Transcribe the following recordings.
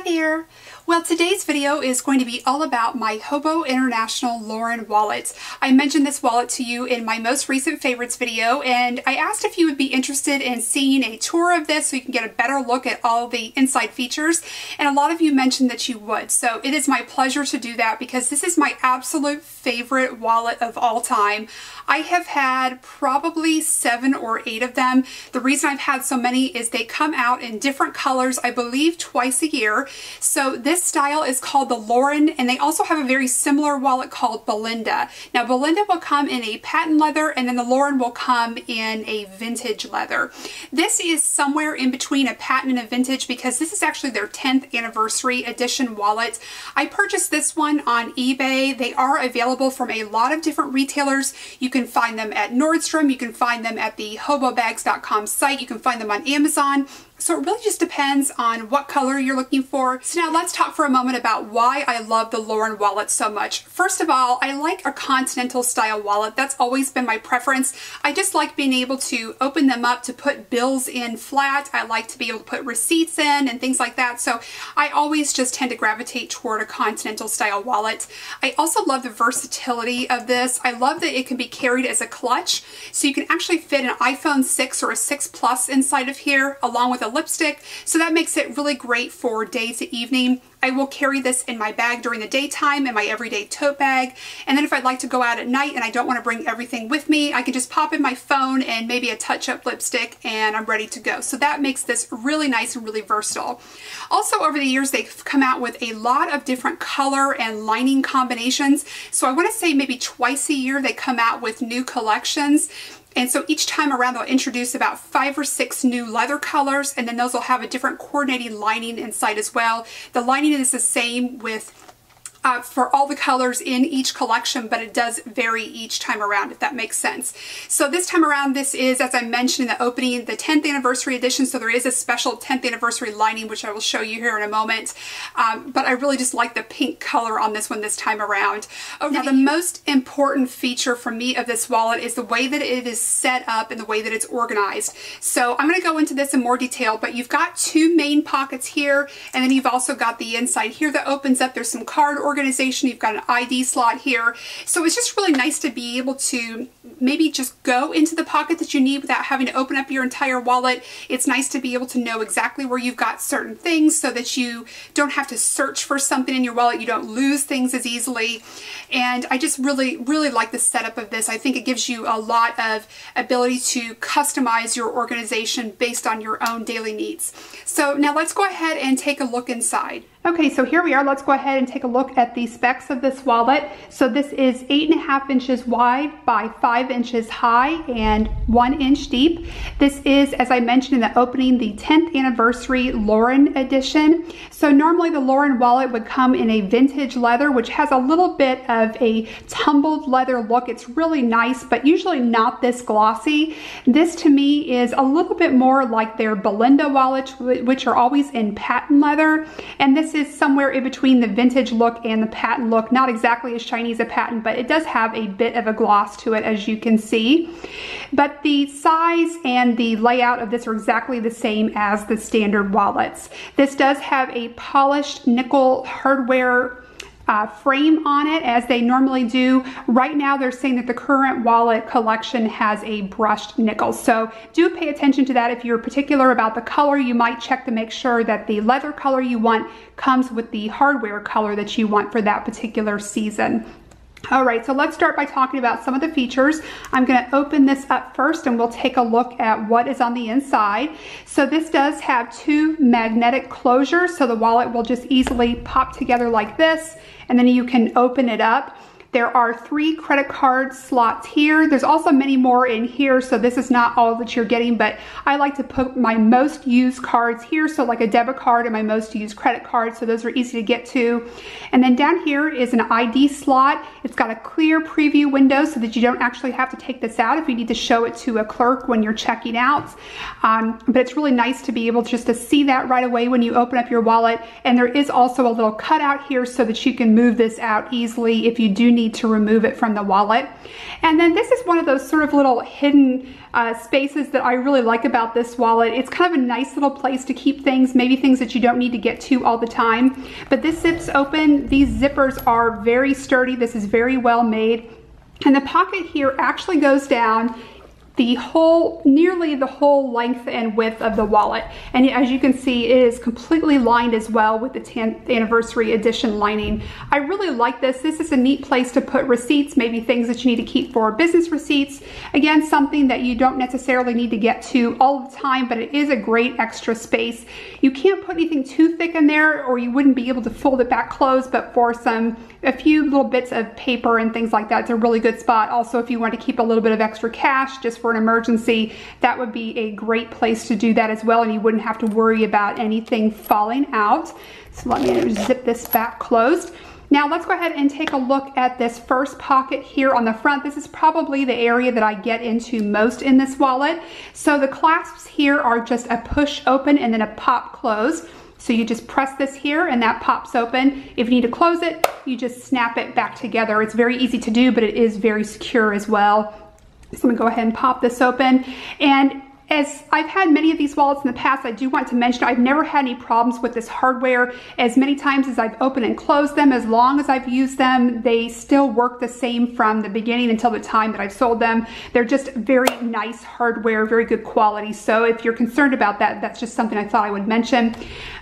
Hi there! Well, today's video is going to be all about my Hobo International Lauren wallet. I mentioned this wallet to you in my most recent favorites video, and I asked if you would be interested in seeing a tour of this so you can get a better look at all the inside features, and a lot of you mentioned that you would. So it is my pleasure to do that because this is my absolute favorite wallet of all time. I have had probably seven or eight of them. The reason I've had so many is they come out in different colors, I believe twice a year. So this style is called the Lauren and they also have a very similar wallet called Belinda. Now Belinda will come in a patent leather and then the Lauren will come in a vintage leather. This is somewhere in between a patent and a vintage because this is actually their 10th anniversary edition wallet. I purchased this one on eBay. They are available from a lot of different retailers. You can find them at Nordstrom, you can find them at the hobobags.com site, you can find them on Amazon. So it really just depends on what color you're looking for. So now let's talk for a moment about why I love the Lauren wallet so much. First of all, I like a continental style wallet. That's always been my preference. I just like being able to open them up to put bills in flat. I like to be able to put receipts in and things like that. So I always just tend to gravitate toward a continental style wallet. I also love the versatility of this. I love that it can be carried as a clutch. So you can actually fit an iPhone 6 or a 6 Plus inside of here along with a lipstick. So that makes it really great for day to evening. I will carry this in my bag during the daytime in my everyday tote bag. And then if I'd like to go out at night and I don't want to bring everything with me, I can just pop in my phone and maybe a touch-up lipstick and I'm ready to go. So that makes this really nice and really versatile. Also over the years, they've come out with a lot of different color and lining combinations. So I want to say maybe twice a year they come out with new collections. And so each time around they'll introduce about five or six new leather colors and then those will have a different coordinating lining inside as well. The lining is the same with uh, for all the colors in each collection, but it does vary each time around, if that makes sense. So this time around, this is, as I mentioned in the opening, the 10th anniversary edition, so there is a special 10th anniversary lining, which I will show you here in a moment. Um, but I really just like the pink color on this one this time around. Oh, now, the most important feature for me of this wallet is the way that it is set up and the way that it's organized. So I'm going to go into this in more detail, but you've got two main pockets here, and then you've also got the inside here that opens up. There's some card organization. You've got an ID slot here. So it's just really nice to be able to maybe just go into the pocket that you need without having to open up your entire wallet. It's nice to be able to know exactly where you've got certain things so that you don't have to search for something in your wallet. You don't lose things as easily. And I just really, really like the setup of this. I think it gives you a lot of ability to customize your organization based on your own daily needs. So now let's go ahead and take a look inside. Okay, so here we are. Let's go ahead and take a look at the specs of this wallet. So this is eight and a half inches wide by five inches high and one inch deep. This is, as I mentioned in the opening, the 10th anniversary Lauren edition. So normally the Lauren wallet would come in a vintage leather, which has a little bit of a tumbled leather look. It's really nice, but usually not this glossy. This to me is a little bit more like their Belinda wallets, which are always in patent leather. And this this is somewhere in between the vintage look and the patent look. Not exactly as shiny as a patent, but it does have a bit of a gloss to it, as you can see. But the size and the layout of this are exactly the same as the standard wallets. This does have a polished nickel hardware uh, frame on it as they normally do. Right now they're saying that the current wallet collection has a brushed nickel. So do pay attention to that. If you're particular about the color, you might check to make sure that the leather color you want comes with the hardware color that you want for that particular season. All right, so let's start by talking about some of the features. I'm gonna open this up first and we'll take a look at what is on the inside. So this does have two magnetic closures, so the wallet will just easily pop together like this, and then you can open it up. There are three credit card slots here. There's also many more in here, so this is not all that you're getting, but I like to put my most used cards here, so like a debit card and my most used credit card, so those are easy to get to. And then down here is an ID slot. It's got a clear preview window so that you don't actually have to take this out if you need to show it to a clerk when you're checking out. Um, but it's really nice to be able just to see that right away when you open up your wallet. And there is also a little cutout here so that you can move this out easily if you do need need to remove it from the wallet. And then this is one of those sort of little hidden uh, spaces that I really like about this wallet. It's kind of a nice little place to keep things, maybe things that you don't need to get to all the time. But this zips open. These zippers are very sturdy. This is very well made. And the pocket here actually goes down the whole, nearly the whole length and width of the wallet. And as you can see, it is completely lined as well with the 10th anniversary edition lining. I really like this. This is a neat place to put receipts, maybe things that you need to keep for business receipts. Again, something that you don't necessarily need to get to all the time, but it is a great extra space. You can't put anything too thick in there or you wouldn't be able to fold it back closed, but for some, a few little bits of paper and things like that, it's a really good spot. Also, if you want to keep a little bit of extra cash just for an emergency, that would be a great place to do that as well and you wouldn't have to worry about anything falling out. So let me zip this back closed. Now let's go ahead and take a look at this first pocket here on the front. This is probably the area that I get into most in this wallet. So the clasps here are just a push open and then a pop close. So you just press this here and that pops open. If you need to close it, you just snap it back together. It's very easy to do, but it is very secure as well. So I'm gonna go ahead and pop this open. And as I've had many of these wallets in the past, I do want to mention I've never had any problems with this hardware. As many times as I've opened and closed them, as long as I've used them, they still work the same from the beginning until the time that I've sold them. They're just very nice hardware, very good quality. So if you're concerned about that, that's just something I thought I would mention.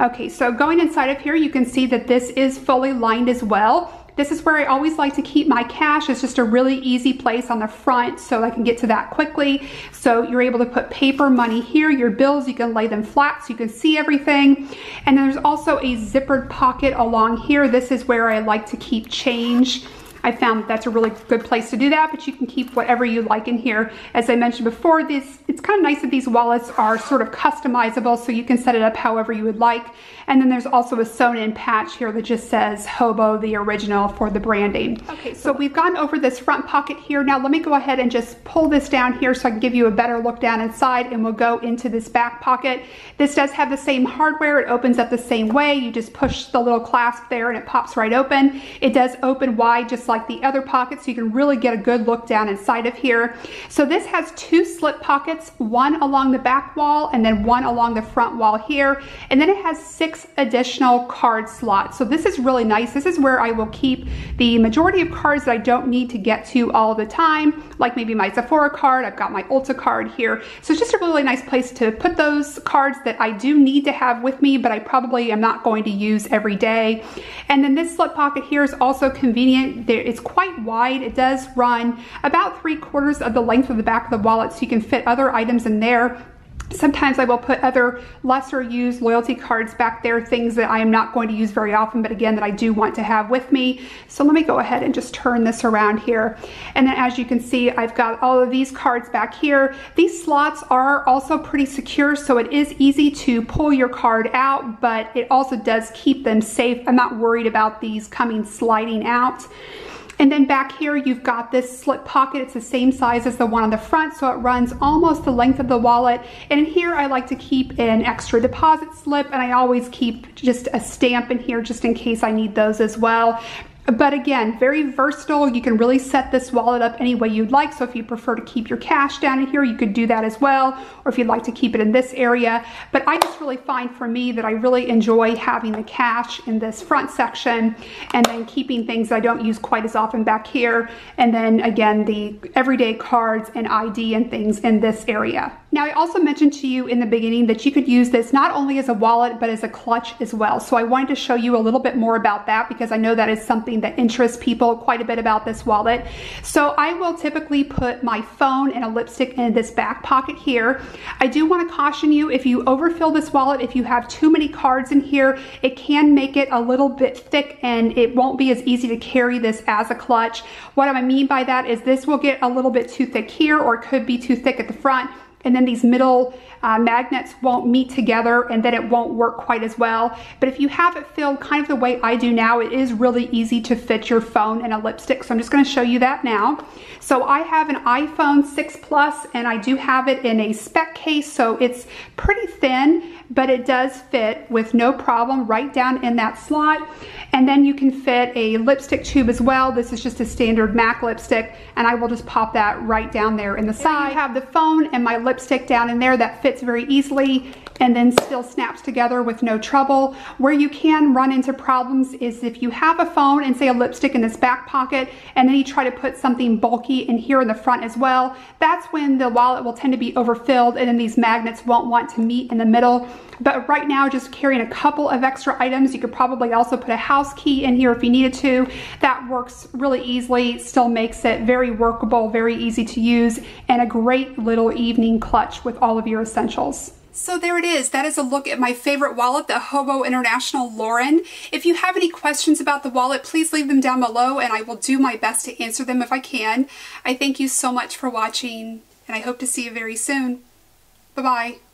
Okay, so going inside of here, you can see that this is fully lined as well. This is where I always like to keep my cash. It's just a really easy place on the front so I can get to that quickly. So you're able to put paper money here, your bills, you can lay them flat so you can see everything. And then there's also a zippered pocket along here. This is where I like to keep change. I found that's a really good place to do that, but you can keep whatever you like in here. As I mentioned before, this it's kind of nice that these wallets are sort of customizable, so you can set it up however you would like. And then there's also a sewn in patch here that just says Hobo, the original for the branding. Okay, so we've gone over this front pocket here. Now let me go ahead and just pull this down here so I can give you a better look down inside and we'll go into this back pocket. This does have the same hardware. It opens up the same way. You just push the little clasp there and it pops right open. It does open wide just like the other pockets so you can really get a good look down inside of here. So this has two slip pockets, one along the back wall and then one along the front wall here. And then it has six additional card slots. So this is really nice. This is where I will keep the majority of cards that I don't need to get to all the time, like maybe my Sephora card, I've got my Ulta card here. So it's just a really nice place to put those cards that I do need to have with me, but I probably am not going to use every day. And then this slip pocket here is also convenient. It's quite wide. It does run about three quarters of the length of the back of the wallet so you can fit other items in there Sometimes I will put other lesser used loyalty cards back there, things that I am not going to use very often, but again, that I do want to have with me. So let me go ahead and just turn this around here. And then as you can see, I've got all of these cards back here. These slots are also pretty secure, so it is easy to pull your card out, but it also does keep them safe. I'm not worried about these coming sliding out. And then back here, you've got this slip pocket. It's the same size as the one on the front, so it runs almost the length of the wallet. And in here, I like to keep an extra deposit slip, and I always keep just a stamp in here just in case I need those as well. But again, very versatile. You can really set this wallet up any way you'd like. So if you prefer to keep your cash down in here, you could do that as well. Or if you'd like to keep it in this area. But I just really find for me that I really enjoy having the cash in this front section and then keeping things I don't use quite as often back here. And then again, the everyday cards and ID and things in this area. Now I also mentioned to you in the beginning that you could use this not only as a wallet, but as a clutch as well. So I wanted to show you a little bit more about that because I know that is something that interests people quite a bit about this wallet. So I will typically put my phone and a lipstick in this back pocket here. I do want to caution you if you overfill this wallet, if you have too many cards in here, it can make it a little bit thick and it won't be as easy to carry this as a clutch. What I mean by that is this will get a little bit too thick here or it could be too thick at the front and then these middle uh, magnets won't meet together and then it won't work quite as well. But if you have it filled kind of the way I do now, it is really easy to fit your phone and a lipstick. So I'm just gonna show you that now. So I have an iPhone 6 Plus and I do have it in a Speck case, so it's pretty thin but it does fit with no problem right down in that slot. And then you can fit a lipstick tube as well. This is just a standard MAC lipstick and I will just pop that right down there in the side. I have the phone and my lipstick down in there that fits very easily and then still snaps together with no trouble. Where you can run into problems is if you have a phone and say a lipstick in this back pocket and then you try to put something bulky in here in the front as well, that's when the wallet will tend to be overfilled and then these magnets won't want to meet in the middle. But right now, just carrying a couple of extra items, you could probably also put a key in here if you needed to. That works really easily, still makes it very workable, very easy to use, and a great little evening clutch with all of your essentials. So there it is. That is a look at my favorite wallet, the Hobo International Lauren. If you have any questions about the wallet, please leave them down below and I will do my best to answer them if I can. I thank you so much for watching and I hope to see you very soon. Bye-bye.